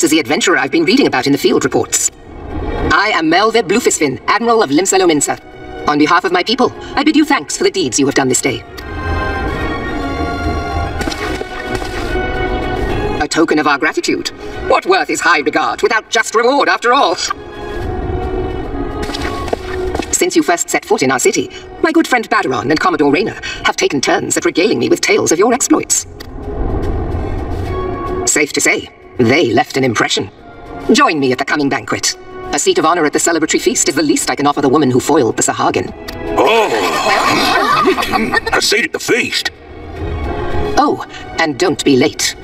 this is the adventurer I've been reading about in the field reports. I am Merlwyb Bloefhiswyn, Admiral of Limsa On behalf of my people, I bid you thanks for the deeds you have done this day. A token of our gratitude. What worth is high regard without just reward, after all? Since you first set foot in our city, my good friend Baderon and Commodore Reynard have taken turns at regaling me with tales of your exploits. Safe to say, they left an impression. Join me at the coming banquet. A seat of honor at the celebratory feast is the least I can offer the woman who foiled the Sahagin. Oh! a seat at the feast. Oh, and don't be late.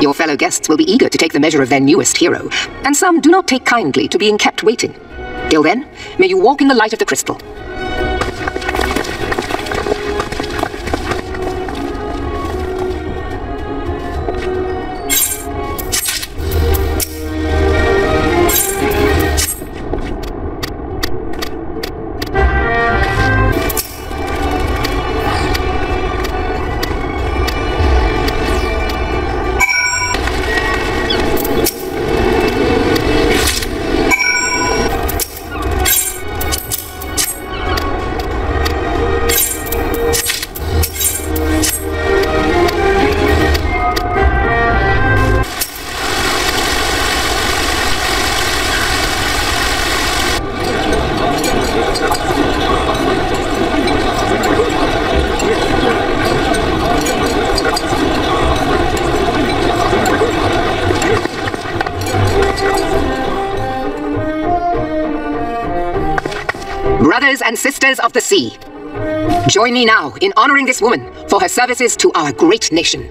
Your fellow guests will be eager to take the measure of their newest hero, and some do not take kindly to being kept waiting. Till then, may you walk in the light of the crystal, of the sea. Join me now in honoring this woman for her services to our great nation.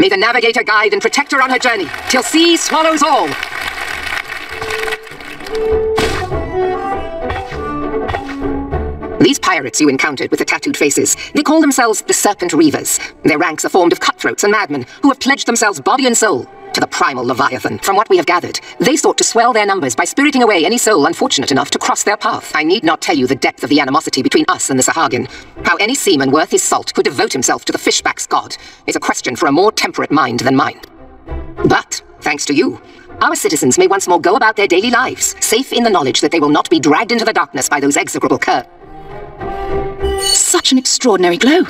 May the navigator guide and protect her on her journey, till sea swallows all. These pirates you encountered with the tattooed faces, they call themselves the Serpent Reavers. Their ranks are formed of cutthroats and madmen who have pledged themselves body and soul to the primal Leviathan. From what we have gathered, they sought to swell their numbers by spiriting away any soul unfortunate enough to cross their path. I need not tell you the depth of the animosity between us and the Sahagin. How any seaman worth his salt could devote himself to the fishback's god is a question for a more temperate mind than mine. But, thanks to you, our citizens may once more go about their daily lives, safe in the knowledge that they will not be dragged into the darkness by those execrable cur. Such an extraordinary glow.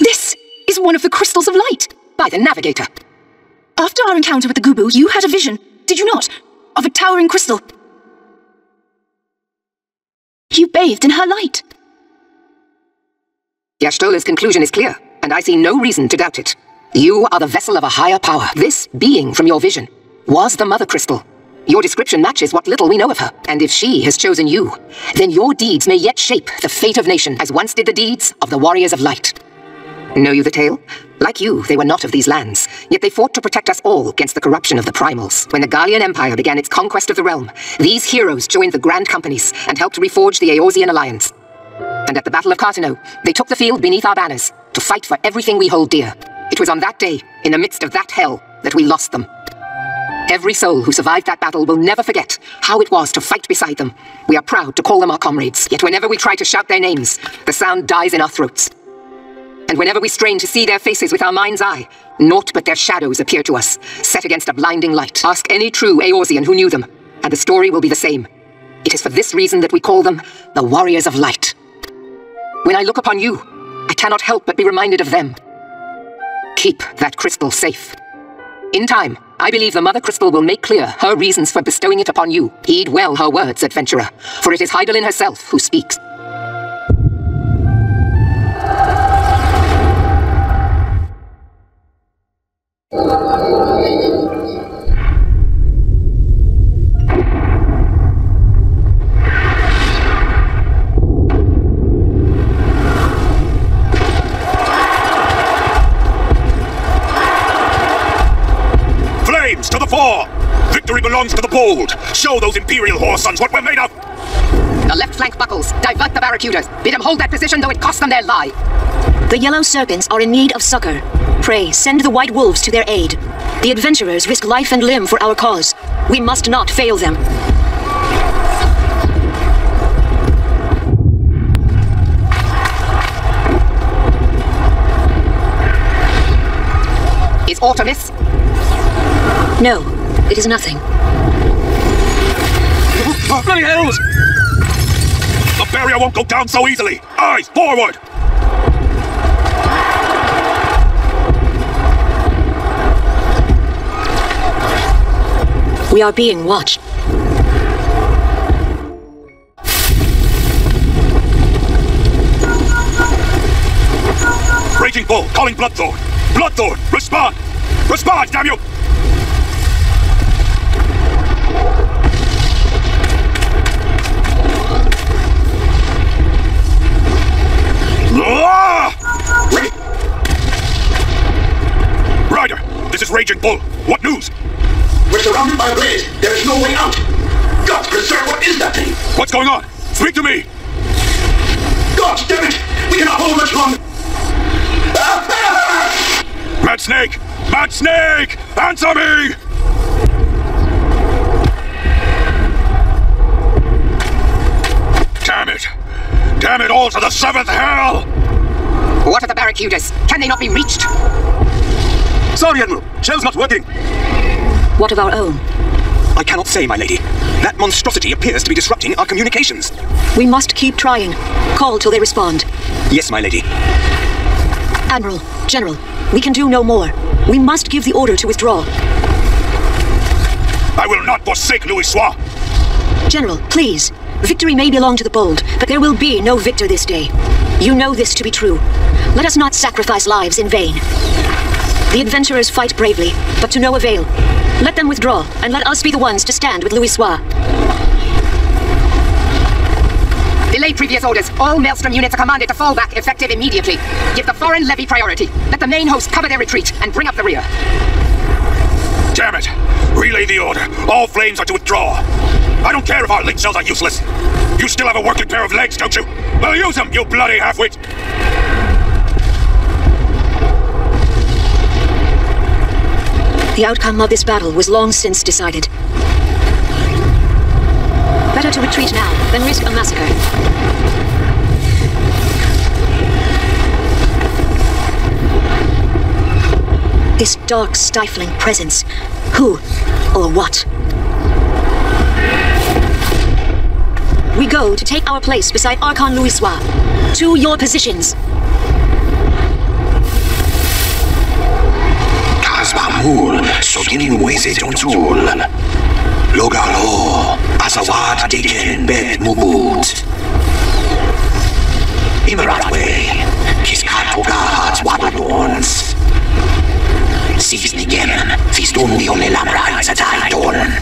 This is one of the crystals of light by the Navigator. After our encounter with the Gubu, you had a vision, did you not? Of a towering crystal. You bathed in her light. Y'shtola's conclusion is clear, and I see no reason to doubt it. You are the vessel of a higher power. This being from your vision was the Mother Crystal. Your description matches what little we know of her, and if she has chosen you, then your deeds may yet shape the fate of nation, as once did the deeds of the Warriors of Light. Know you the tale? Like you, they were not of these lands, yet they fought to protect us all against the corruption of the primals. When the Garlean Empire began its conquest of the realm, these heroes joined the Grand Companies and helped reforge the Eorzean Alliance. And at the Battle of Carteneau, they took the field beneath our banners to fight for everything we hold dear. It was on that day, in the midst of that hell, that we lost them. Every soul who survived that battle will never forget how it was to fight beside them. We are proud to call them our comrades, yet whenever we try to shout their names, the sound dies in our throats. And whenever we strain to see their faces with our mind's eye, naught but their shadows appear to us, set against a blinding light. Ask any true Eorzean who knew them, and the story will be the same. It is for this reason that we call them the Warriors of Light. When I look upon you, I cannot help but be reminded of them. Keep that crystal safe. In time, I believe the Mother Crystal will make clear her reasons for bestowing it upon you. Heed well her words, adventurer, for it is Hydaelyn herself who speaks. Show those Imperial Horse whoresons what we're made of! The left flank buckles. Divert the barracudas. Bid them hold that position, though it cost them their life. The Yellow Serpents are in need of succor. Pray, send the White Wolves to their aid. The adventurers risk life and limb for our cause. We must not fail them. Is is aught amiss? No, it is nothing. Oh, bloody hells! The barrier won't go down so easily! Eyes forward! We are being watched. Raging Bull, calling Bloodthorn! Bloodthorn, respond! Respond, damn you! Ryder, this is Raging Bull. What news? We're surrounded by a blaze. There is no way out. God preserve, what is that thing? What's going on? Speak to me! God damn it! We cannot hold much longer. Mad Snake! Mad Snake! Answer me! Damn it! Damn it all to the seventh hell! What are the barracudas? Can they not be reached? Sorry, Admiral. Shell's not working. What of our own? I cannot say, my lady. That monstrosity appears to be disrupting our communications. We must keep trying. Call till they respond. Yes, my lady. Admiral, General, we can do no more. We must give the order to withdraw. I will not forsake Louisoix! General, please. Victory may belong to the bold, but there will be no victor this day. You know this to be true. Let us not sacrifice lives in vain. The adventurers fight bravely, but to no avail. Let them withdraw, and let us be the ones to stand with Louisoix. Delay previous orders. All Maelstrom units are commanded to fall back, effective immediately. Give the foreign levy priority. Let the main host cover their retreat and bring up the rear. Damn it! Relay the order. All flames are to withdraw. I don't care if our linkshells are useless. You still have a working pair of legs, don't you? Well, use them, you bloody halfwit! The outcome of this battle was long since decided. Better to retreat now than risk a massacre. This dark, stifling presence. Who or what? We go to take our place beside Archon Louisoix. To your positions. Kazbamul, Sogin Weze Tontul. Logalo, Azawad Diken Bet Mubut. Imaratwe, Kiskatogats Wadadons. Sisnigem, Fisdun Viole Lamran Sataiton.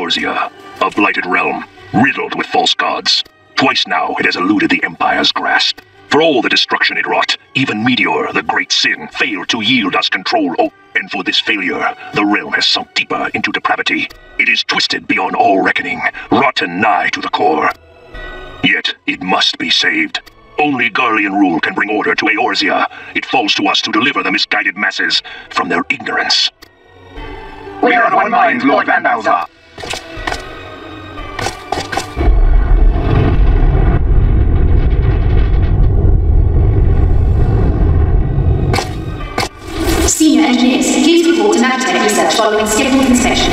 Eorzea, a blighted realm, riddled with false gods. Twice now it has eluded the Empire's grasp. For all the destruction it wrought, even Meteor, the great sin, failed to yield us control. Oh, and for this failure, the realm has sunk deeper into depravity. It is twisted beyond all reckoning, rotten nigh to the core. Yet, it must be saved. Only Garlean rule can bring order to Eorzea. It falls to us to deliver the misguided masses from their ignorance. We are of one mind, Lord Van. Senior engineers, please report to Navitech research following scheduled inspection.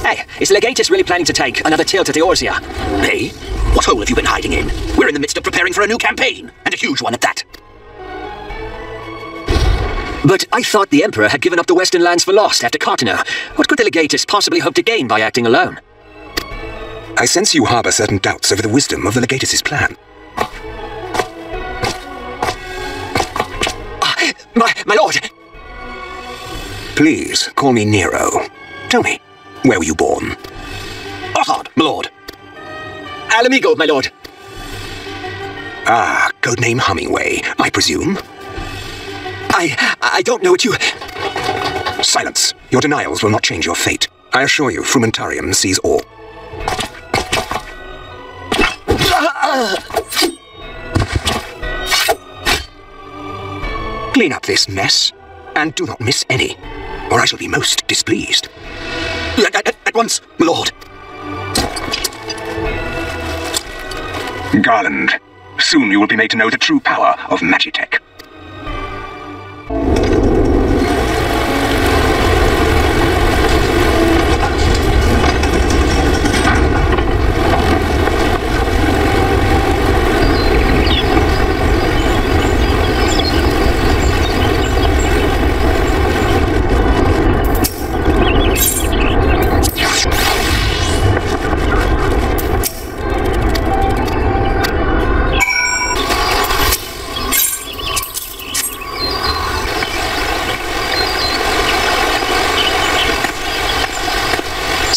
Hey, is Legatus really planning to take another tilt at Eorzea? Hey, what hole have you been hiding in? We're in the midst of preparing for a new campaign, and a huge one at that. But I thought the Emperor had given up the Western lands for lost after Carteneau. What could the Legatus possibly hope to gain by acting alone? I sense you harbor certain doubts over the wisdom of the Legatus' plan. Ah, my, my lord! Please, call me Nero. Tell me, where were you born? Othard, my lord. Ala Mhigo, my lord. Ah, codename Hummingway, I presume? I... I don't know what you... Silence. Your denials will not change your fate. I assure you, Frumentarium sees all. Clean up this mess, and do not miss any, or I shall be most displeased. At, at, at once, my lord. Garlond, soon you will be made to know the true power of Magitek.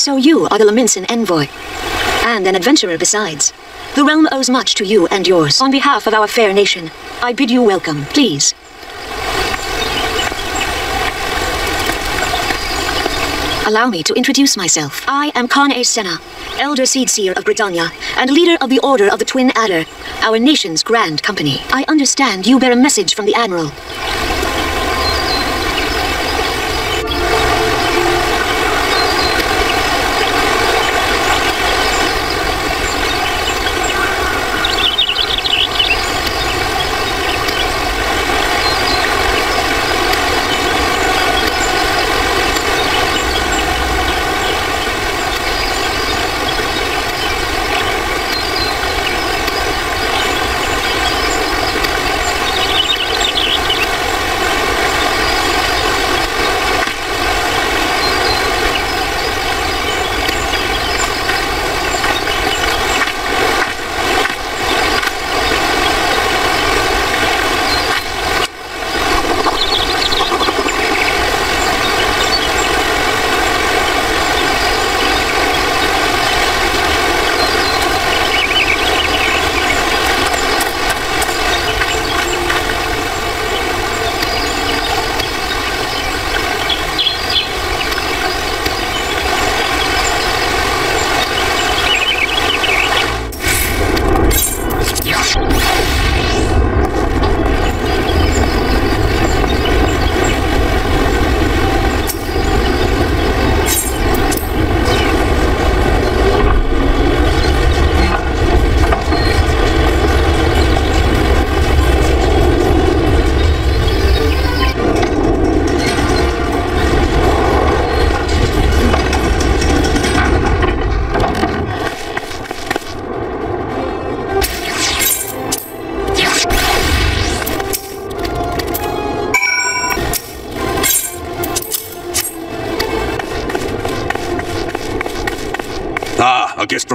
So you are the Lominsan envoy. And an adventurer besides. The realm owes much to you and yours. On behalf of our fair nation, I bid you welcome, please. Allow me to introduce myself. I am Kan-E-Senna, Elder Seedseer of Gridania, and leader of the Order of the Twin Adder, our nation's grand company. I understand you bear a message from the Admiral.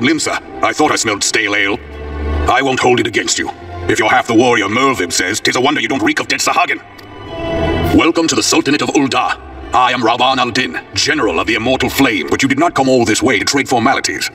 From Limsa. I thought I smelled stale ale. I won't hold it against you. If you're half the warrior Merlwyb says, tis a wonder you don't reek of dead Sahagin. Welcome to the Sultanate of Ul'dah. I am Raubahn Aldynn, General of the Immortal Flame, but you did not come all this way to trade formalities.